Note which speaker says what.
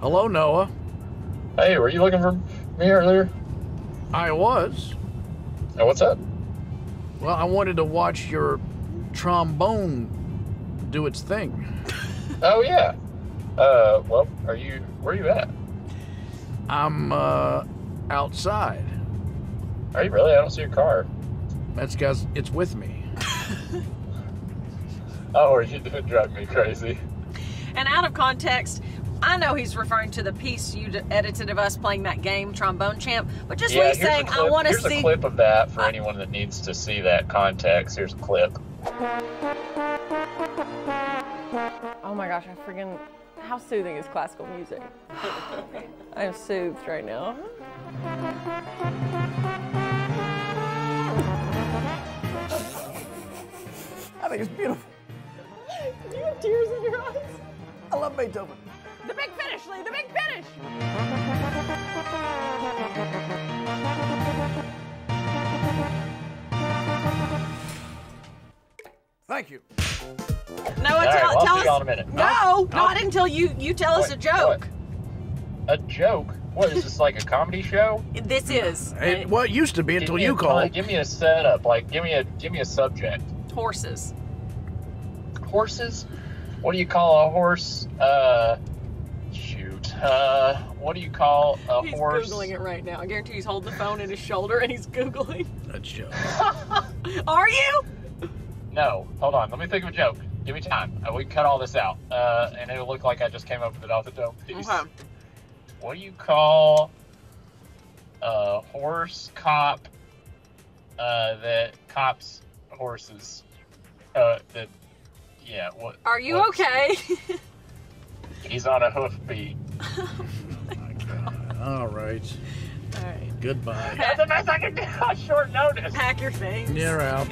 Speaker 1: Hello, Noah.
Speaker 2: Hey, were you looking for me earlier?
Speaker 1: I was.
Speaker 2: Oh, what's up?
Speaker 1: Well, I wanted to watch your trombone do its thing.
Speaker 2: Oh yeah. Uh, well, are you? Where are you at?
Speaker 1: I'm uh, outside.
Speaker 2: Are you really? I don't see your car.
Speaker 1: That's because it's with me.
Speaker 2: Oh, are you drive me crazy?
Speaker 3: And out of context, I know he's referring to the piece you edited of us playing that game, Trombone Champ, but just
Speaker 2: yeah,
Speaker 3: Lee
Speaker 2: here's
Speaker 3: saying. I want to see.
Speaker 2: here's
Speaker 3: see.
Speaker 2: a clip of that for anyone that needs to see that context. Here's a clip.
Speaker 4: Oh my gosh, I freaking. How soothing is classical music? I am soothed right now.
Speaker 1: I think it's beautiful.
Speaker 4: Do you have tears in your eyes.
Speaker 1: I love Beethoven.
Speaker 4: The big finish, Lee, the big finish.
Speaker 1: Thank you.
Speaker 3: Noah,
Speaker 2: All right,
Speaker 3: tell,
Speaker 2: well,
Speaker 3: tell
Speaker 2: see you all
Speaker 3: us.
Speaker 2: in a minute.
Speaker 3: No, not until you you tell us a joke.
Speaker 2: what? A joke? What is this like a comedy show?
Speaker 3: This is
Speaker 1: It, well, it used to be
Speaker 2: Give
Speaker 1: until
Speaker 2: me
Speaker 1: you
Speaker 2: a-
Speaker 1: called.
Speaker 2: Give me a setup. Like, give me a give me a subject.
Speaker 3: horses.
Speaker 2: Horses? What do you call a horse? Uh, shoot. Uh, what do you call a horse?
Speaker 3: He's
Speaker 2: horse?
Speaker 3: googling it right now. I guarantee he's holding the phone in his shoulder and he's googling.
Speaker 1: A joke.
Speaker 3: Are you?
Speaker 2: No, hold on. Let me think of a joke. Give me time. Uh, we can cut all this out, uh, and it'll look like I just came up with it off the dome piece.
Speaker 3: Okay.
Speaker 2: What do you call a horse cop uh, that cops horses? Uh, that, yeah. What?
Speaker 3: Are you
Speaker 2: what's-
Speaker 3: okay?
Speaker 2: He's on a hoof beat.
Speaker 1: Oh All right.
Speaker 3: All right.
Speaker 1: Goodbye.
Speaker 2: That's the best I can do on short notice.
Speaker 3: Pack your things.
Speaker 1: You're out.